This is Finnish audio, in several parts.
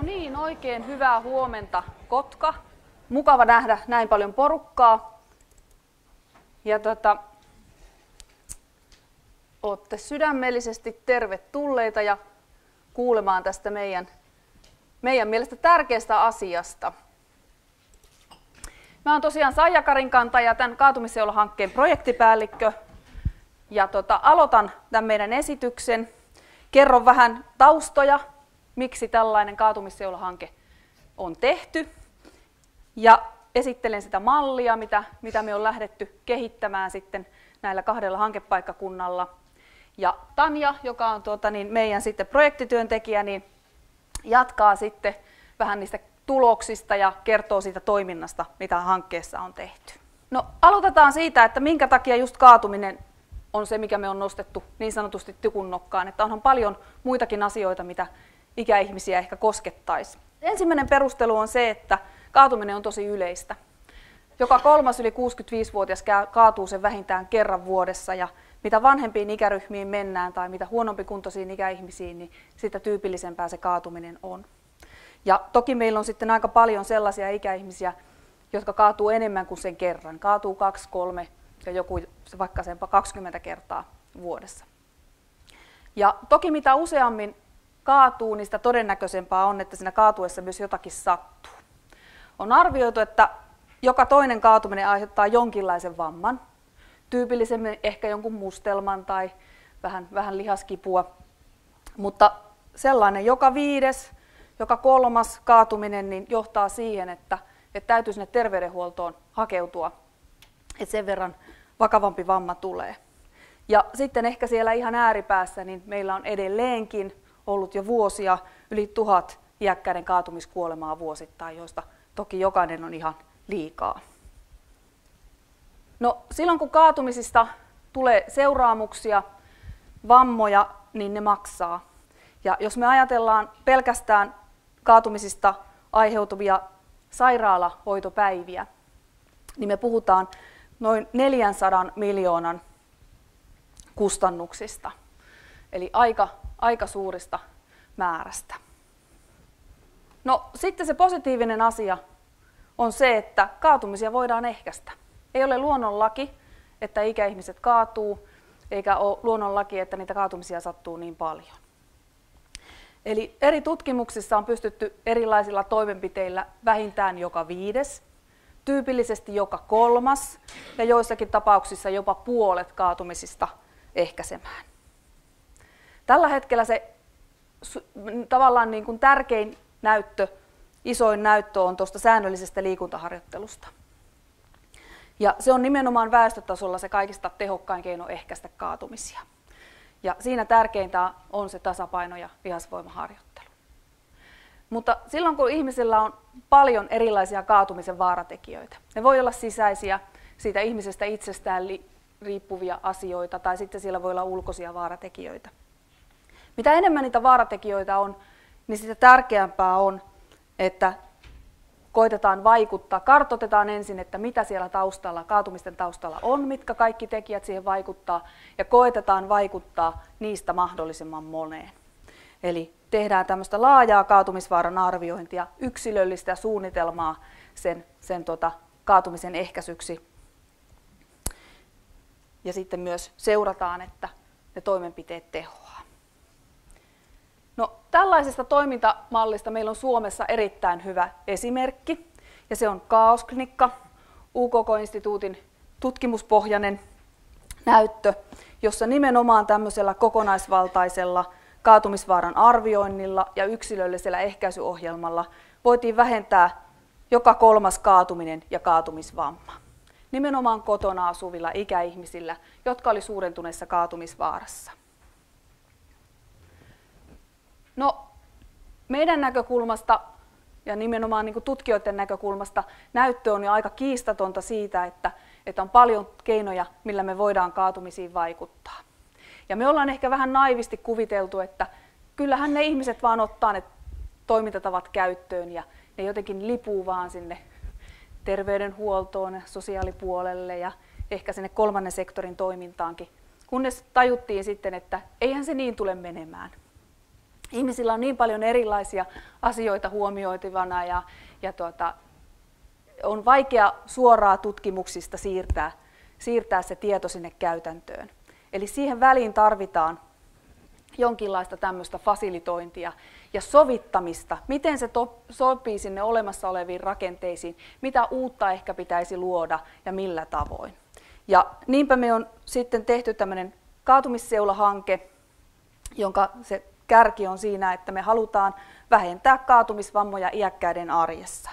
No niin, oikein hyvää huomenta Kotka. Mukava nähdä näin paljon porukkaa. Ja tota, olette sydämellisesti tervetulleita ja kuulemaan tästä meidän, meidän mielestä tärkeästä asiasta. Mä oon tosiaan Saija Karinkanta ja tämän kaatumisseula-hankkeen projektipäällikkö. Ja tota, aloitan tämän meidän esityksen. Kerron vähän taustoja miksi tällainen kaatumisseula-hanke on tehty. Ja esittelen sitä mallia, mitä, mitä me on lähdetty kehittämään sitten näillä kahdella hankepaikkakunnalla. Ja Tanja, joka on tuota, niin meidän sitten projektityöntekijä, niin jatkaa sitten vähän niistä tuloksista ja kertoo siitä toiminnasta, mitä hankkeessa on tehty. No aloitetaan siitä, että minkä takia just kaatuminen on se, mikä me on nostettu niin sanotusti tykun nokkaan. Että onhan paljon muitakin asioita, mitä ikäihmisiä ehkä koskettaisi. Ensimmäinen perustelu on se, että kaatuminen on tosi yleistä. Joka kolmas yli 65-vuotias kaatuu sen vähintään kerran vuodessa ja mitä vanhempiin ikäryhmiin mennään tai mitä huonompi kuntoisiin ikäihmisiin, niin sitä tyypillisempää se kaatuminen on. Ja toki meillä on sitten aika paljon sellaisia ikäihmisiä, jotka kaatuu enemmän kuin sen kerran. Kaatuu kaksi, kolme ja joku vaikka senpa 20 kertaa vuodessa. Ja toki mitä useammin kaatuu, niin sitä todennäköisempää on, että siinä kaatuessa myös jotakin sattuu. On arvioitu, että joka toinen kaatuminen aiheuttaa jonkinlaisen vamman, tyypillisemmin ehkä jonkun mustelman tai vähän, vähän lihaskipua, mutta sellainen joka viides, joka kolmas kaatuminen niin johtaa siihen, että, että täytyy sinne terveydenhuoltoon hakeutua, että sen verran vakavampi vamma tulee. Ja sitten ehkä siellä ihan ääripäässä niin meillä on edelleenkin ollut jo vuosia yli tuhat iäkkäiden kaatumiskuolemaa vuosittain, joista toki jokainen on ihan liikaa. No, silloin kun kaatumisista tulee seuraamuksia, vammoja, niin ne maksaa. Ja jos me ajatellaan pelkästään kaatumisista aiheutuvia sairaalahoitopäiviä, niin me puhutaan noin 400 miljoonan kustannuksista. Eli aika aika suurista määrästä. No sitten se positiivinen asia on se, että kaatumisia voidaan ehkäistä. Ei ole luonnonlaki, että ikäihmiset kaatuu, eikä ole luonnonlaki, että niitä kaatumisia sattuu niin paljon. Eli eri tutkimuksissa on pystytty erilaisilla toimenpiteillä vähintään joka viides, tyypillisesti joka kolmas ja joissakin tapauksissa jopa puolet kaatumisista ehkäisemään. Tällä hetkellä se tavallaan niin kuin tärkein näyttö, isoin näyttö on tuosta säännöllisestä liikuntaharjoittelusta. Ja se on nimenomaan väestötasolla se kaikista tehokkain keino ehkäistä kaatumisia. Ja siinä tärkeintä on se tasapaino ja vihasvoimaharjoittelu. Mutta silloin kun ihmisellä on paljon erilaisia kaatumisen vaaratekijöitä, ne voi olla sisäisiä, siitä ihmisestä itsestään riippuvia asioita, tai sitten siellä voi olla ulkoisia vaaratekijöitä. Mitä enemmän niitä vaaratekijöitä on, niin sitä tärkeämpää on, että koitetaan vaikuttaa, kartotetaan ensin, että mitä siellä taustalla, kaatumisten taustalla on, mitkä kaikki tekijät siihen vaikuttaa, ja koitetaan vaikuttaa niistä mahdollisimman moneen. Eli tehdään tämmöistä laajaa kaatumisvaaran arviointia, yksilöllistä suunnitelmaa sen, sen tota, kaatumisen ehkäisyksi. Ja sitten myös seurataan, että ne toimenpiteet tehoaa. No, tällaisesta toimintamallista meillä on Suomessa erittäin hyvä esimerkki, ja se on Kaosklinikka, UKK-instituutin tutkimuspohjainen näyttö, jossa nimenomaan tämmöisellä kokonaisvaltaisella kaatumisvaaran arvioinnilla ja yksilöllisellä ehkäisyohjelmalla voitiin vähentää joka kolmas kaatuminen ja kaatumisvamma. Nimenomaan kotona asuvilla ikäihmisillä, jotka oli suurentuneessa kaatumisvaarassa. No, meidän näkökulmasta ja nimenomaan niin tutkijoiden näkökulmasta näyttö on jo aika kiistatonta siitä, että, että on paljon keinoja, millä me voidaan kaatumisiin vaikuttaa. Ja me ollaan ehkä vähän naivisti kuviteltu, että kyllähän ne ihmiset vaan ottaa ne toimintatavat käyttöön ja ne jotenkin lipuu vaan sinne terveydenhuoltoon sosiaalipuolelle ja ehkä sinne kolmannen sektorin toimintaankin, kunnes tajuttiin sitten, että eihän se niin tule menemään. Ihmisillä on niin paljon erilaisia asioita huomioitivana ja, ja tuota, on vaikea suoraa tutkimuksista siirtää, siirtää se tieto sinne käytäntöön. Eli siihen väliin tarvitaan jonkinlaista tämmöistä fasilitointia ja sovittamista, miten se to, sopii sinne olemassa oleviin rakenteisiin, mitä uutta ehkä pitäisi luoda ja millä tavoin. Ja niinpä me on sitten tehty tämmöinen kaatumisseula-hanke, jonka se kärki on siinä, että me halutaan vähentää kaatumisvammoja iäkkäiden arjessa.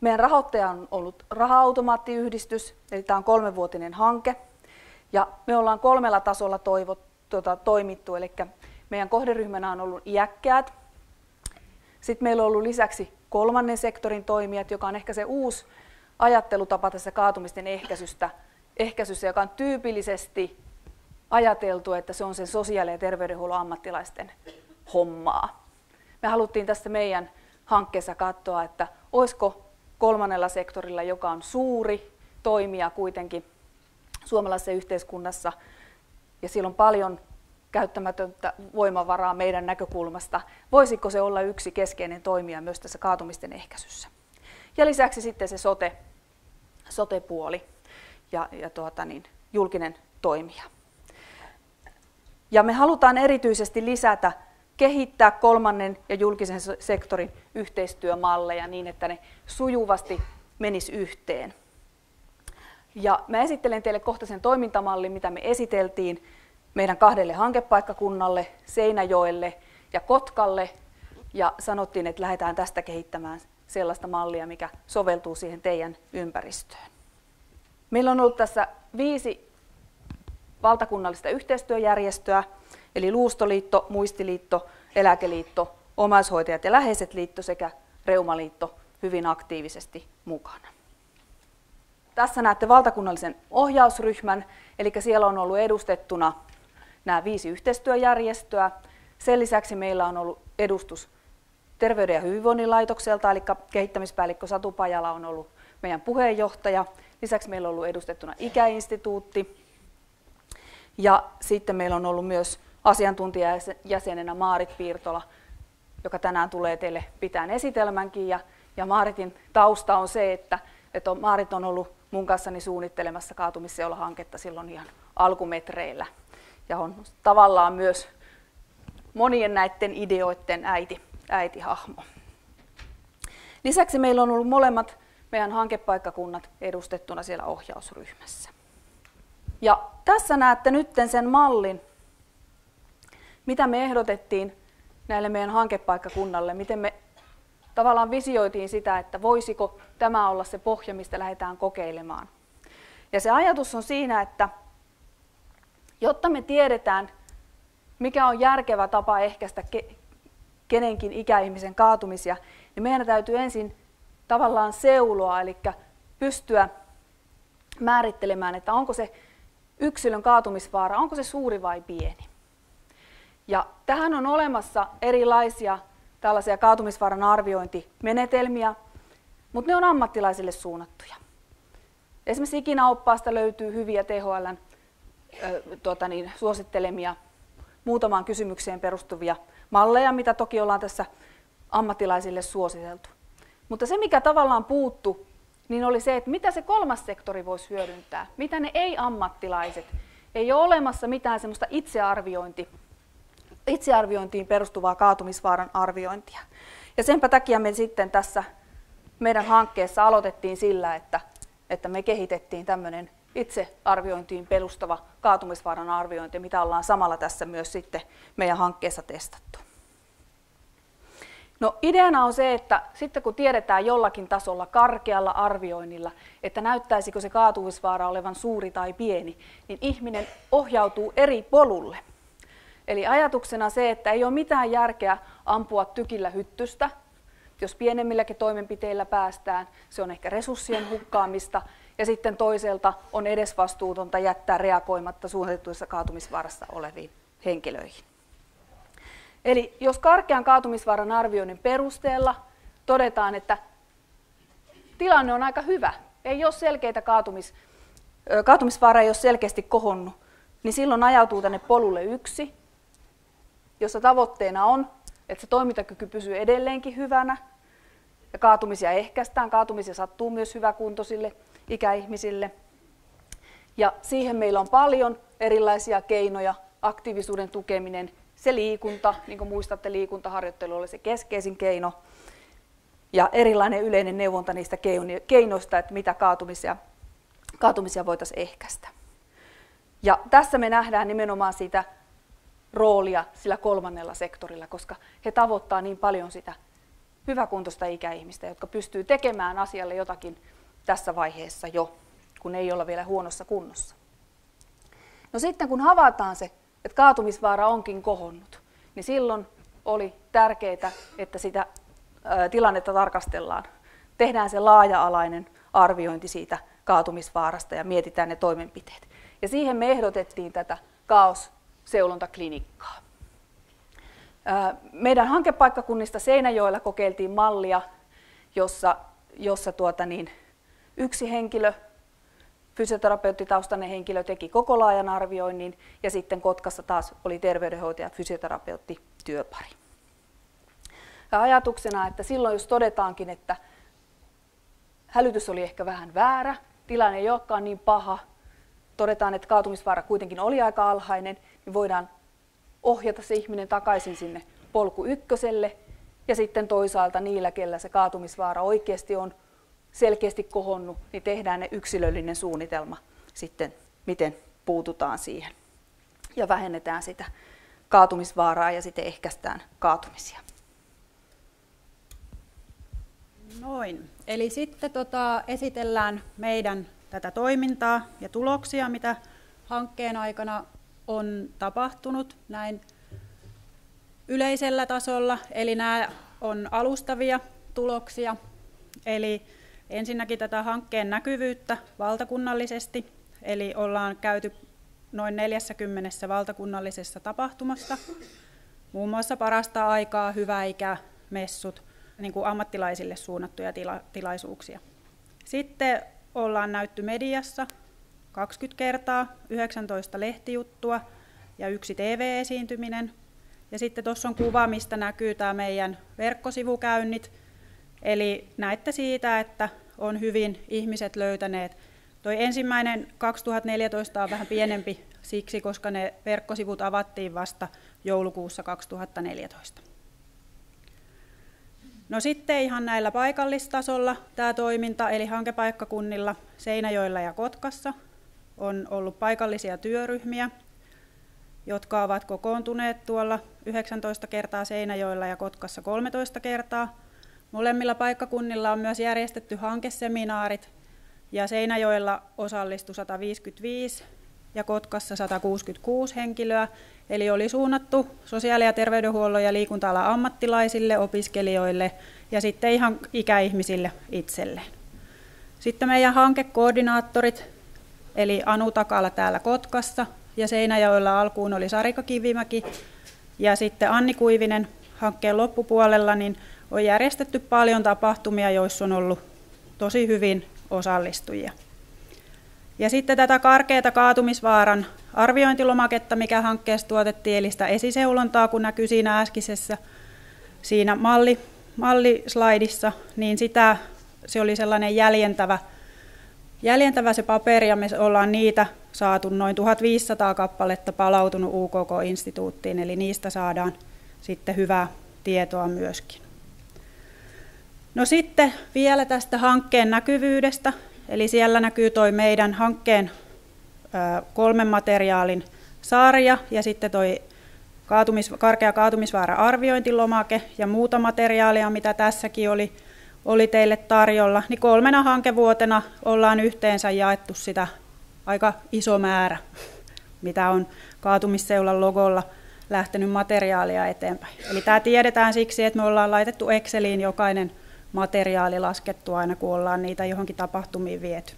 Meidän rahoittaja on ollut raha-automaattiyhdistys, eli tämä on kolmenvuotinen hanke. Ja me ollaan kolmella tasolla toivot, tuota, toimittu, eli meidän kohderyhmänä on ollut iäkkäät. Sitten meillä on ollut lisäksi kolmannen sektorin toimijat, joka on ehkä se uusi ajattelutapa tässä kaatumisten ehkäisystä, ehkäisyssä, joka on tyypillisesti ajateltu, että se on sen sosiaali- ja terveydenhuollon ammattilaisten hommaa. Me haluttiin tässä meidän hankkeessa katsoa, että olisiko kolmannella sektorilla, joka on suuri toimija kuitenkin suomalaisessa yhteiskunnassa, ja sillä on paljon käyttämätöntä voimavaraa meidän näkökulmasta. Voisiko se olla yksi keskeinen toimija myös tässä kaatumisten ehkäisyssä? Ja lisäksi sitten se sote, sote-puoli ja, ja tuota niin, julkinen toimija. Ja me halutaan erityisesti lisätä, kehittää kolmannen ja julkisen sektorin yhteistyömalleja niin, että ne sujuvasti menis yhteen. Ja mä esittelen teille kohta sen toimintamallin, mitä me esiteltiin meidän kahdelle hankepaikkakunnalle, Seinäjoelle ja Kotkalle. Ja sanottiin, että lähdetään tästä kehittämään sellaista mallia, mikä soveltuu siihen teidän ympäristöön. Meillä on ollut tässä viisi valtakunnallista yhteistyöjärjestöä, eli Luustoliitto, Muistiliitto, Eläkeliitto, Omaishoitajat ja Läheiset liitto sekä Reumaliitto hyvin aktiivisesti mukana. Tässä näette valtakunnallisen ohjausryhmän, eli siellä on ollut edustettuna nämä viisi yhteistyöjärjestöä. Sen lisäksi meillä on ollut edustus Terveyden ja hyvinvoinnin laitokselta, eli kehittämispäällikkö Satu Pajala on ollut meidän puheenjohtaja. Lisäksi meillä on ollut edustettuna Ikäinstituutti. Ja sitten meillä on ollut myös asiantuntijajäsenenä Maarit Piirtola, joka tänään tulee teille pitään esitelmänkin. Ja, ja Maaritin tausta on se, että, että Maarit on ollut mun kanssani suunnittelemassa kaatumisseula-hanketta silloin ihan alkumetreillä. Ja on tavallaan myös monien näiden ideoiden äiti, äitihahmo. Lisäksi meillä on ollut molemmat meidän hankepaikkakunnat edustettuna siellä ohjausryhmässä. Ja tässä näette nyt sen mallin, mitä me ehdotettiin näille meidän hankepaikkakunnalle, miten me tavallaan visioitiin sitä, että voisiko tämä olla se pohja, mistä lähdetään kokeilemaan. Ja se ajatus on siinä, että jotta me tiedetään, mikä on järkevä tapa ehkäistä kenenkin ikäihmisen kaatumisia, niin meidän täytyy ensin tavallaan seuloa, eli pystyä määrittelemään, että onko se yksilön kaatumisvaara, onko se suuri vai pieni. Ja tähän on olemassa erilaisia tällaisia kaatumisvaaran arviointimenetelmiä, mutta ne on ammattilaisille suunnattuja. Esimerkiksi ikinaoppaasta löytyy hyviä THLn tuota niin, suosittelemia muutamaan kysymykseen perustuvia malleja, mitä toki ollaan tässä ammattilaisille suositeltu. Mutta se, mikä tavallaan puuttu, niin oli se, että mitä se kolmas sektori voisi hyödyntää, mitä ne ei-ammattilaiset. Ei ole olemassa mitään semmoista itsearviointi, itsearviointiin perustuvaa kaatumisvaaran arviointia. Ja senpä takia me sitten tässä meidän hankkeessa aloitettiin sillä, että, että me kehitettiin tämmöinen itsearviointiin perustuva kaatumisvaaran arviointi, mitä ollaan samalla tässä myös sitten meidän hankkeessa testattu. No ideana on se, että sitten kun tiedetään jollakin tasolla karkealla arvioinnilla, että näyttäisikö se kaatumisvaara olevan suuri tai pieni, niin ihminen ohjautuu eri polulle. Eli ajatuksena se, että ei ole mitään järkeä ampua tykillä hyttystä, jos pienemmilläkin toimenpiteillä päästään, se on ehkä resurssien hukkaamista, ja sitten toiselta on edesvastuutonta jättää reagoimatta suunniteltuissa kaatumisvaarassa oleviin henkilöihin. Eli jos karkean kaatumisvaaran arvioinnin perusteella todetaan, että tilanne on aika hyvä, ei ole selkeitä kaatumis, kaatumisvaara ei ole selkeästi kohonnut, niin silloin ajautuu tänne polulle yksi, jossa tavoitteena on että se toimintakyky pysyy edelleenkin hyvänä ja kaatumisia ehkäistään. Kaatumisia sattuu myös hyväkuntoisille ikäihmisille. Ja siihen meillä on paljon erilaisia keinoja, aktiivisuuden tukeminen, se liikunta, niin kuin muistatte, liikuntaharjoittelu oli se keskeisin keino, ja erilainen yleinen neuvonta niistä keinoista, että mitä kaatumisia, kaatumisia voitaisiin ehkäistä. Ja tässä me nähdään nimenomaan sitä roolia sillä kolmannella sektorilla, koska he tavoittaa niin paljon sitä hyväkuntoista ikäihmistä, jotka pystyy tekemään asialle jotakin tässä vaiheessa jo, kun ei olla vielä huonossa kunnossa. No sitten kun havaitaan se, että kaatumisvaara onkin kohonnut, niin silloin oli tärkeää, että sitä tilannetta tarkastellaan. Tehdään se laaja-alainen arviointi siitä kaatumisvaarasta ja mietitään ne toimenpiteet. Ja siihen me ehdotettiin tätä kaosseulontaklinikkaa. Meidän hankepaikkakunnista Seinäjoella kokeiltiin mallia, jossa, jossa tuota niin, yksi henkilö, fysioterapeuttitaustainen henkilö teki koko laajan arvioinnin ja sitten Kotkassa taas oli terveydenhoitaja fysioterapeutti työpari. Ja ajatuksena, että silloin jos todetaankin, että hälytys oli ehkä vähän väärä, tilanne ei olekaan niin paha, todetaan, että kaatumisvaara kuitenkin oli aika alhainen, niin voidaan ohjata se ihminen takaisin sinne polku ykköselle ja sitten toisaalta niillä, kellä se kaatumisvaara oikeasti on selkeästi kohonnut, niin tehdään ne yksilöllinen suunnitelma sitten, miten puututaan siihen ja vähennetään sitä kaatumisvaaraa ja sitten ehkäistään kaatumisia. Noin. Eli sitten tota, esitellään meidän tätä toimintaa ja tuloksia, mitä hankkeen aikana on tapahtunut näin yleisellä tasolla. Eli nämä on alustavia tuloksia. Eli ensinnäkin tätä hankkeen näkyvyyttä valtakunnallisesti. Eli ollaan käyty noin 40 valtakunnallisessa tapahtumassa. Muun muassa parasta aikaa, hyvä ikä, messut, niin kuin ammattilaisille suunnattuja tila- tilaisuuksia. Sitten ollaan näytty mediassa 20 kertaa, 19 lehtijuttua ja yksi TV-esiintyminen. Ja sitten tuossa on kuva, mistä näkyy tämä meidän verkkosivukäynnit. Eli näette siitä, että on hyvin ihmiset löytäneet. Toi ensimmäinen 2014 on vähän pienempi siksi, koska ne verkkosivut avattiin vasta joulukuussa 2014. No sitten ihan näillä paikallistasolla tämä toiminta, eli hankepaikkakunnilla Seinäjoella ja Kotkassa on ollut paikallisia työryhmiä, jotka ovat kokoontuneet tuolla 19 kertaa Seinäjoella ja Kotkassa 13 kertaa. Molemmilla paikkakunnilla on myös järjestetty hankeseminaarit ja Seinäjoella osallistui 155 ja Kotkassa 166 henkilöä, eli oli suunnattu sosiaali- ja terveydenhuollon ja liikunta ammattilaisille, opiskelijoille ja sitten ihan ikäihmisille itselleen. Sitten meidän hankekoordinaattorit, eli Anu Takala täällä Kotkassa ja Seinäjoella alkuun oli Sarika Kivimäki ja sitten Anni Kuivinen hankkeen loppupuolella, niin on järjestetty paljon tapahtumia, joissa on ollut tosi hyvin osallistujia. Ja sitten tätä karkeata kaatumisvaaran arviointilomaketta, mikä hankkeessa tuotettiin, eli sitä esiseulontaa, kun näkyy siinä äskisessä siinä malli, mallislaidissa, niin sitä, se oli sellainen jäljentävä, jäljentävä se paperi, ja me ollaan niitä saatu noin 1500 kappaletta palautunut UKK-instituuttiin, eli niistä saadaan sitten hyvää tietoa myöskin. No sitten vielä tästä hankkeen näkyvyydestä. Eli siellä näkyy toi meidän hankkeen kolmen materiaalin sarja ja sitten toi kaatumis, karkea kaatumisvaara arviointilomake ja muuta materiaalia, mitä tässäkin oli, oli teille tarjolla. Niin kolmena hankevuotena ollaan yhteensä jaettu sitä aika iso määrä, mitä on kaatumisseulan logolla lähtenyt materiaalia eteenpäin. Eli tämä tiedetään siksi, että me ollaan laitettu Exceliin jokainen materiaali laskettu aina, kun ollaan niitä johonkin tapahtumiin viety.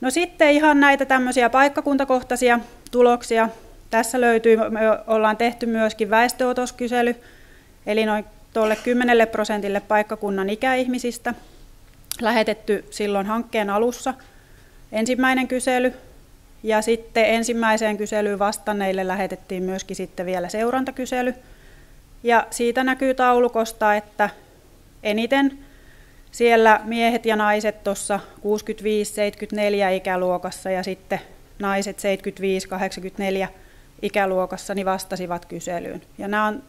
No sitten ihan näitä tämmöisiä paikkakuntakohtaisia tuloksia. Tässä löytyy, me ollaan tehty myöskin väestöotoskysely, eli noin tuolle 10 prosentille paikkakunnan ikäihmisistä. Lähetetty silloin hankkeen alussa ensimmäinen kysely, ja sitten ensimmäiseen kyselyyn vastanneille lähetettiin myöskin sitten vielä seurantakysely. Ja siitä näkyy taulukosta, että eniten siellä miehet ja naiset tuossa 65-74 ikäluokassa ja sitten naiset 75-84 ikäluokassa niin vastasivat kyselyyn. Ja nämä on,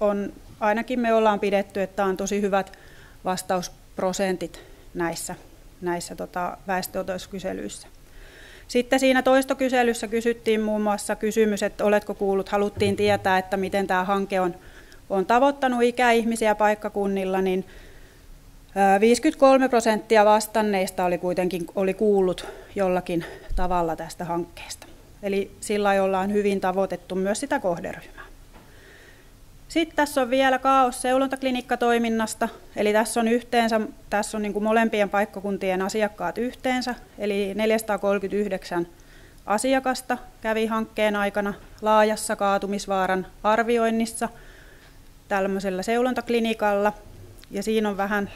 on, ainakin me ollaan pidetty, että on tosi hyvät vastausprosentit näissä, näissä tota, väestöotoiskyselyissä. Sitten siinä toistokyselyssä kysyttiin muun muassa kysymys, että oletko kuullut, haluttiin tietää, että miten tämä hanke on, on tavoittanut ikäihmisiä paikkakunnilla, niin 53 prosenttia vastanneista oli kuitenkin oli kuullut jollakin tavalla tästä hankkeesta. Eli sillä ollaan hyvin tavoitettu myös sitä kohderyhmää. Sitten tässä on vielä kaos seulontaklinikkatoiminnasta, eli tässä on yhteensä, tässä on niin kuin molempien paikkakuntien asiakkaat yhteensä, eli 439 asiakasta kävi hankkeen aikana laajassa kaatumisvaaran arvioinnissa tällaisella seulontaklinikalla, ja siinä on vähän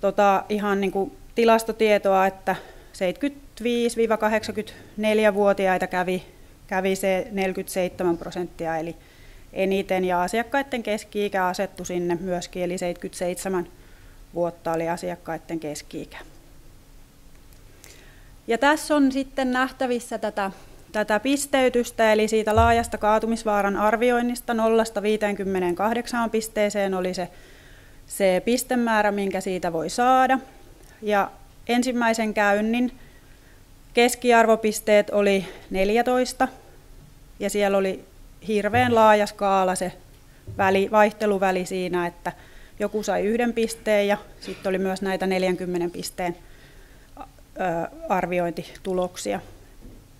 tota, ihan niin kuin tilastotietoa, että 75-84-vuotiaita kävi, kävi se 47 prosenttia, eli eniten, ja asiakkaiden keski-ikä asettu sinne myöskin, eli 77 vuotta oli asiakkaiden keski-ikä. Ja tässä on sitten nähtävissä tätä, tätä pisteytystä, eli siitä laajasta kaatumisvaaran arvioinnista 0-58 pisteeseen oli se, se pistemäärä, minkä siitä voi saada. Ja ensimmäisen käynnin keskiarvopisteet oli 14, ja siellä oli hirveän laaja skaala se väli, vaihteluväli siinä, että joku sai yhden pisteen ja sitten oli myös näitä 40 pisteen arviointituloksia.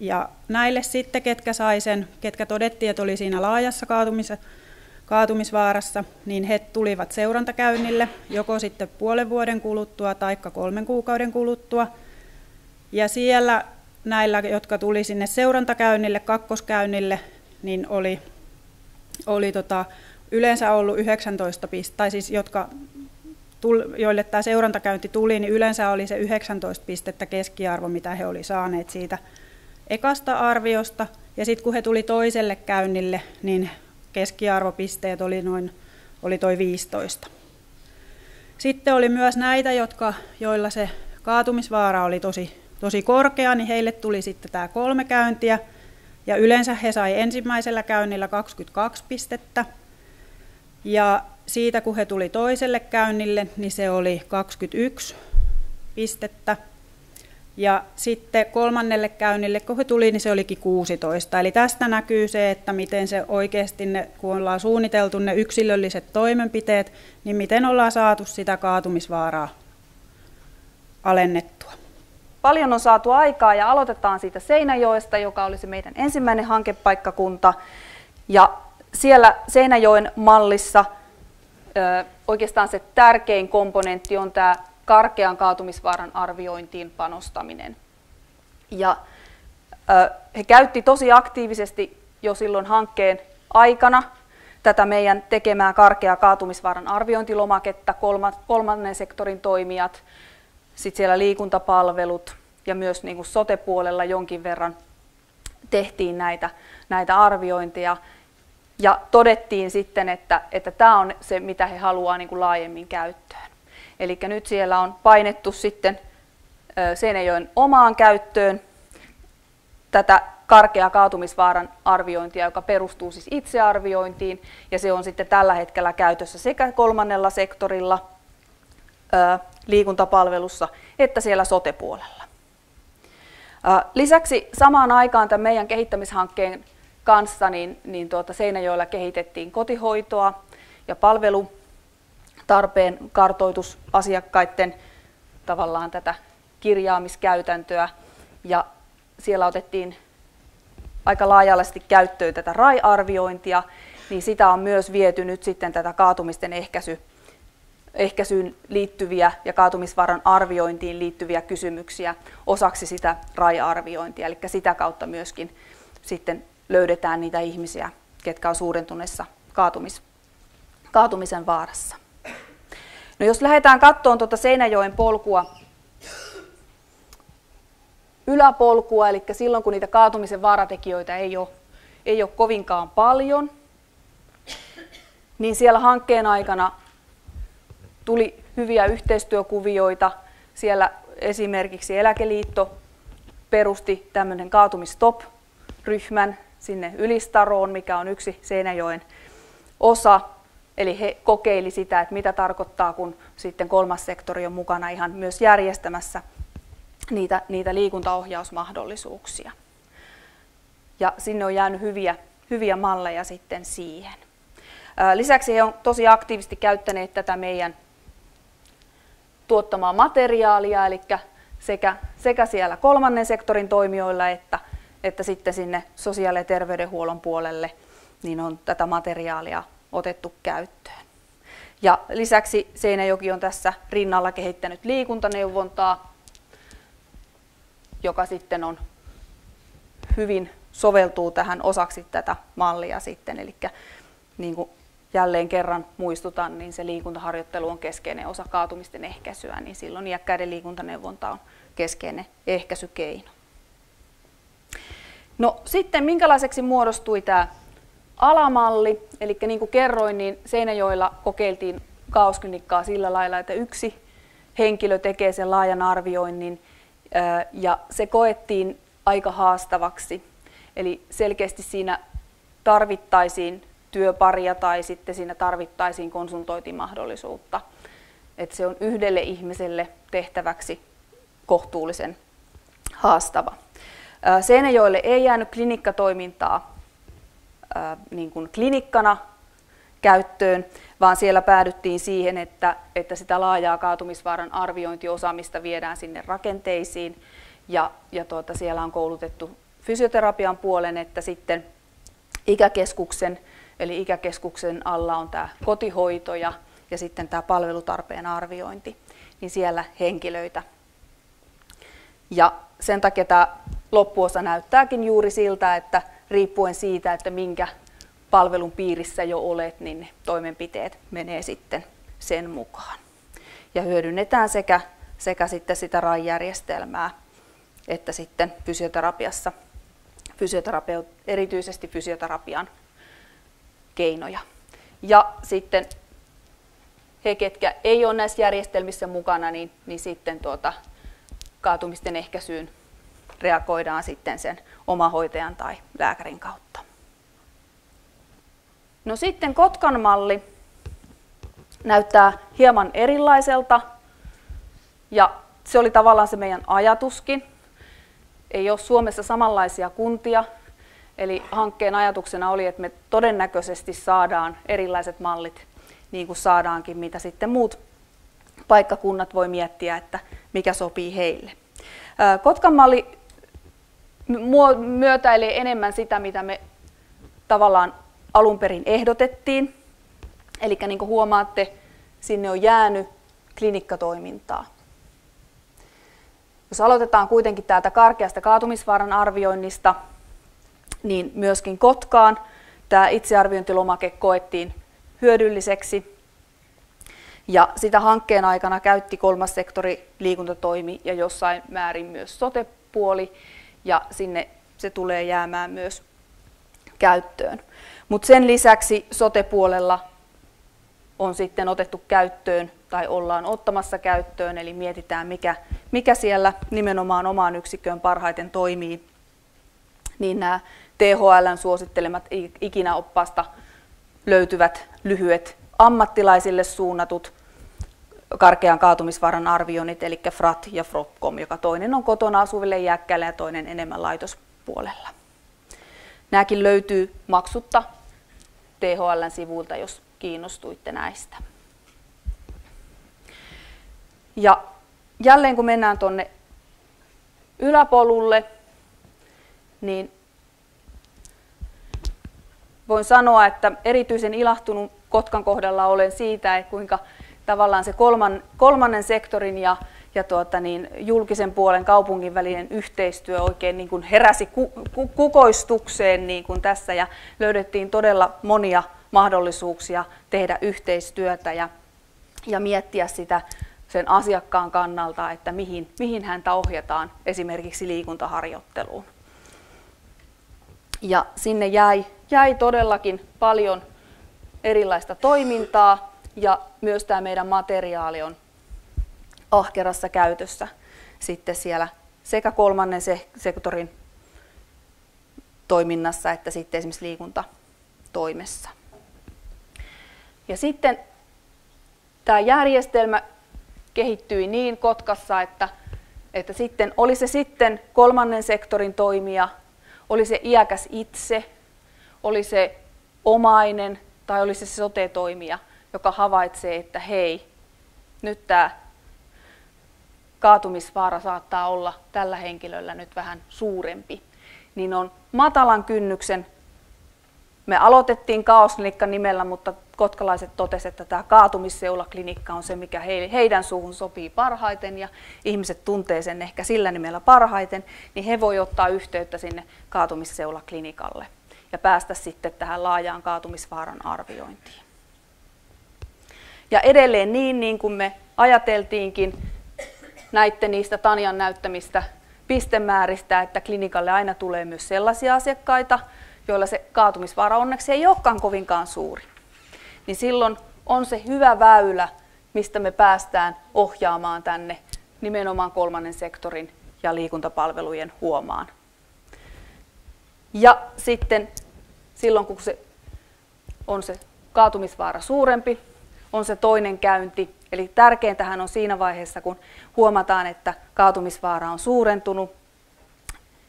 Ja näille sitten, ketkä sai sen, ketkä todettiin, että oli siinä laajassa kaatumis, kaatumisvaarassa, niin he tulivat seurantakäynnille joko sitten puolen vuoden kuluttua tai kolmen kuukauden kuluttua. Ja siellä näillä, jotka tuli sinne seurantakäynnille, kakkoskäynnille, niin oli, oli tota, yleensä ollut 19 pistettä, tai siis jotka, joille tämä seurantakäynti tuli, niin yleensä oli se 19 pistettä keskiarvo, mitä he oli saaneet siitä ekasta arviosta. Ja sitten kun he tuli toiselle käynnille, niin keskiarvopisteet oli noin oli toi 15. Sitten oli myös näitä, jotka, joilla se kaatumisvaara oli tosi, tosi korkea, niin heille tuli sitten tämä kolme käyntiä, ja yleensä he sai ensimmäisellä käynnillä 22 pistettä. Ja siitä kun he tuli toiselle käynnille, niin se oli 21 pistettä. Ja sitten kolmannelle käynnille, kun he tuli, niin se olikin 16. Eli tästä näkyy se, että miten se oikeasti, ne, kun ollaan suunniteltu ne yksilölliset toimenpiteet, niin miten ollaan saatu sitä kaatumisvaaraa alennettua. Paljon on saatu aikaa ja aloitetaan siitä Seinäjoesta, joka olisi meidän ensimmäinen hankepaikkakunta. Ja siellä Seinäjoen mallissa ö, oikeastaan se tärkein komponentti on tämä karkean kaatumisvaaran arviointiin panostaminen. Ja he käytti tosi aktiivisesti jo silloin hankkeen aikana tätä meidän tekemää karkea kaatumisvaaran arviointilomaketta, kolmannen sektorin toimijat, sitten siellä liikuntapalvelut ja myös niin kuin sote-puolella jonkin verran tehtiin näitä, näitä arviointeja. Ja todettiin sitten, että, että tämä on se, mitä he haluaa niin kuin laajemmin käyttöön. Eli nyt siellä on painettu sitten Seinäjoen omaan käyttöön tätä karkea kaatumisvaaran arviointia, joka perustuu siis itsearviointiin, ja se on sitten tällä hetkellä käytössä sekä kolmannella sektorilla, liikuntapalvelussa, että siellä sotepuolella. Lisäksi samaan aikaan tämän meidän kehittämishankkeen kanssa niin, niin tuota Seinäjoella kehitettiin kotihoitoa ja palvelutarpeen kartoitus asiakkaiden tavallaan tätä kirjaamiskäytäntöä ja siellä otettiin aika laajallisesti käyttöön tätä RAI-arviointia, niin sitä on myös viety nyt sitten tätä kaatumisten ehkäisy ehkäisyyn liittyviä ja kaatumisvaran arviointiin liittyviä kysymyksiä osaksi sitä RAI-arviointia. Eli sitä kautta myöskin sitten löydetään niitä ihmisiä, ketkä on suurentuneessa kaatumis, kaatumisen vaarassa. No jos lähdetään katsomaan tuota Seinäjoen polkua, yläpolkua, eli silloin kun niitä kaatumisen vaaratekijöitä ei ole, ei ole kovinkaan paljon, niin siellä hankkeen aikana tuli hyviä yhteistyökuvioita. Siellä esimerkiksi Eläkeliitto perusti tämmöinen kaatumistop-ryhmän sinne Ylistaroon, mikä on yksi Seinäjoen osa. Eli he kokeili sitä, että mitä tarkoittaa, kun sitten kolmas sektori on mukana ihan myös järjestämässä niitä, niitä liikuntaohjausmahdollisuuksia. Ja sinne on jäänyt hyviä, hyviä malleja sitten siihen. Lisäksi he on tosi aktiivisesti käyttäneet tätä meidän tuottamaa materiaalia, eli sekä, sekä siellä kolmannen sektorin toimijoilla että, että sitten sinne sosiaali- ja terveydenhuollon puolelle niin on tätä materiaalia otettu käyttöön. Ja lisäksi Seinäjoki on tässä rinnalla kehittänyt liikuntaneuvontaa, joka sitten on hyvin soveltuu tähän osaksi tätä mallia sitten. Eli niin kuin jälleen kerran muistutan, niin se liikuntaharjoittelu on keskeinen osa kaatumisten ehkäisyä, niin silloin iäkkäiden liikuntaneuvonta on keskeinen ehkäisykeino. No sitten minkälaiseksi muodostui tämä alamalli, eli niin kuin kerroin, niin Seinäjoella kokeiltiin kaosklinikkaa sillä lailla, että yksi henkilö tekee sen laajan arvioinnin ja se koettiin aika haastavaksi. Eli selkeästi siinä tarvittaisiin työparia tai sitten siinä tarvittaisiin konsultointimahdollisuutta. Että se on yhdelle ihmiselle tehtäväksi kohtuullisen haastava. Seinäjoelle ei jäänyt klinikkatoimintaa niin kuin klinikkana käyttöön, vaan siellä päädyttiin siihen, että, että sitä laajaa kaatumisvaaran arviointiosaamista viedään sinne rakenteisiin ja, ja tuota, siellä on koulutettu fysioterapian puolen, että sitten ikäkeskuksen, eli ikäkeskuksen alla on tämä kotihoito ja, ja sitten tämä palvelutarpeen arviointi, niin siellä henkilöitä. Ja sen takia tämä loppuosa näyttääkin juuri siltä, että riippuen siitä, että minkä palvelun piirissä jo olet, niin toimenpiteet menee sitten sen mukaan. Ja hyödynnetään sekä, sekä sitten sitä RAI-järjestelmää että sitten fysioterapiassa, fysioterapeut, erityisesti fysioterapian keinoja. Ja sitten he, ketkä ei ole näissä järjestelmissä mukana, niin, niin sitten tuota, kaatumisten ehkäisyyn reagoidaan sitten sen omahoitajan tai lääkärin kautta. No sitten Kotkan malli näyttää hieman erilaiselta ja se oli tavallaan se meidän ajatuskin. Ei ole Suomessa samanlaisia kuntia, eli hankkeen ajatuksena oli, että me todennäköisesti saadaan erilaiset mallit, niin kuin saadaankin, mitä sitten muut paikkakunnat voi miettiä, että mikä sopii heille. Kotkan malli myötäilee enemmän sitä, mitä me tavallaan alun perin ehdotettiin. Eli niin kuin huomaatte, sinne on jäänyt klinikkatoimintaa. Jos aloitetaan kuitenkin täältä karkeasta kaatumisvaaran arvioinnista, niin myöskin Kotkaan tämä itsearviointilomake koettiin hyödylliseksi. Ja sitä hankkeen aikana käytti kolmas sektori liikuntatoimi ja jossain määrin myös sotepuoli ja sinne se tulee jäämään myös käyttöön. Mutta sen lisäksi sotepuolella on sitten otettu käyttöön tai ollaan ottamassa käyttöön, eli mietitään mikä, mikä siellä nimenomaan omaan yksikköön parhaiten toimii, niin nämä THLn suosittelemat ikinä oppaasta löytyvät lyhyet ammattilaisille suunnatut karkean kaatumisvaran arvioinnit, eli FRAT ja FROPCOM, joka toinen on kotona asuville iäkkäille ja toinen enemmän laitospuolella. Nämäkin löytyy maksutta THLn sivuilta, jos kiinnostuitte näistä. Ja jälleen kun mennään tuonne yläpolulle, niin voin sanoa, että erityisen ilahtunut Kotkan kohdalla olen siitä, kuinka tavallaan se kolman, kolmannen sektorin ja, ja tuota niin, julkisen puolen kaupungin välinen yhteistyö oikein niin kuin heräsi ku, ku, kukoistukseen niin kuin tässä ja löydettiin todella monia mahdollisuuksia tehdä yhteistyötä ja, ja miettiä sitä sen asiakkaan kannalta, että mihin, mihin häntä ohjataan esimerkiksi liikuntaharjoitteluun. Ja sinne jäi, jäi todellakin paljon erilaista toimintaa ja myös tämä meidän materiaali on ahkerassa käytössä sitten siellä sekä kolmannen sektorin toiminnassa että sitten esimerkiksi liikuntatoimessa. Ja sitten tämä järjestelmä kehittyi niin Kotkassa, että, että sitten oli se sitten kolmannen sektorin toimija, oli se iäkäs itse, oli se omainen tai oli se sote-toimija, joka havaitsee, että hei, nyt tämä kaatumisvaara saattaa olla tällä henkilöllä nyt vähän suurempi, niin on matalan kynnyksen. Me aloitettiin kaosklinikka nimellä, mutta kotkalaiset totesivat, että tämä kaatumisseulaklinikka on se, mikä heidän suuhun sopii parhaiten ja ihmiset tuntee sen ehkä sillä nimellä parhaiten, niin he voi ottaa yhteyttä sinne kaatumisseulaklinikalle ja päästä sitten tähän laajaan kaatumisvaaran arviointiin. Ja edelleen niin, niin kuin me ajateltiinkin näitte niistä Tanjan näyttämistä pistemääristä, että klinikalle aina tulee myös sellaisia asiakkaita, joilla se kaatumisvaara onneksi ei olekaan kovinkaan suuri. Niin silloin on se hyvä väylä, mistä me päästään ohjaamaan tänne nimenomaan kolmannen sektorin ja liikuntapalvelujen huomaan. Ja sitten silloin, kun se on se kaatumisvaara suurempi, on se toinen käynti. Eli tärkeintähän on siinä vaiheessa, kun huomataan, että kaatumisvaara on suurentunut,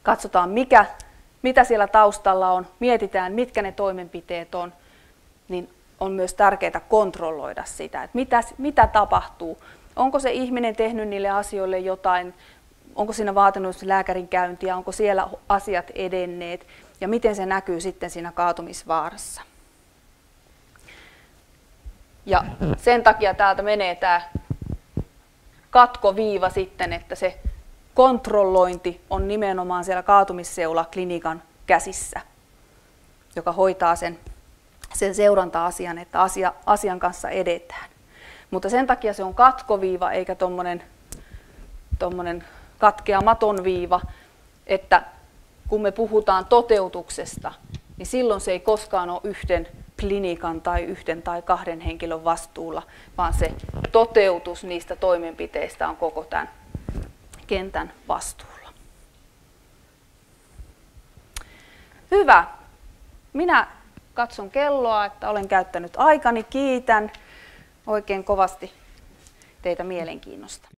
katsotaan mikä, mitä siellä taustalla on, mietitään mitkä ne toimenpiteet on, niin on myös tärkeää kontrolloida sitä, että mitä, mitä tapahtuu. Onko se ihminen tehnyt niille asioille jotain, onko siinä vaatinut lääkärin käyntiä, onko siellä asiat edenneet ja miten se näkyy sitten siinä kaatumisvaarassa. Ja sen takia täältä menee tämä katkoviiva sitten, että se kontrollointi on nimenomaan siellä kaatumisseula klinikan käsissä, joka hoitaa sen, sen seuranta-asian, että asia, asian kanssa edetään. Mutta sen takia se on katkoviiva eikä tuommoinen tommonen katkeamaton viiva, että kun me puhutaan toteutuksesta, niin silloin se ei koskaan ole yhden klinikan tai yhden tai kahden henkilön vastuulla, vaan se toteutus niistä toimenpiteistä on koko tämän kentän vastuulla. Hyvä. Minä katson kelloa, että olen käyttänyt aikani. Kiitän oikein kovasti teitä mielenkiinnosta.